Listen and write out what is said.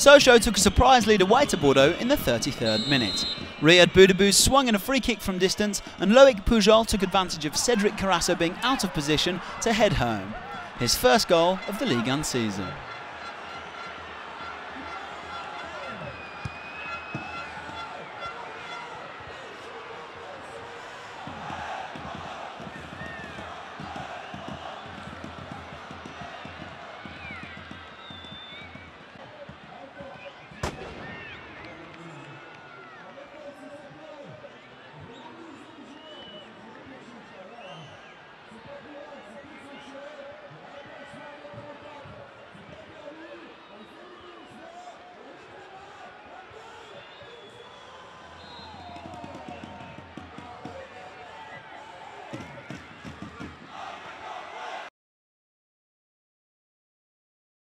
Sochaux took a surprise lead away to Bordeaux in the 33rd minute. Ryad Boudebouz swung in a free kick from distance and Loic Poujol took advantage of Cedric Carrasso being out of position to head home. His first goal of the league and season.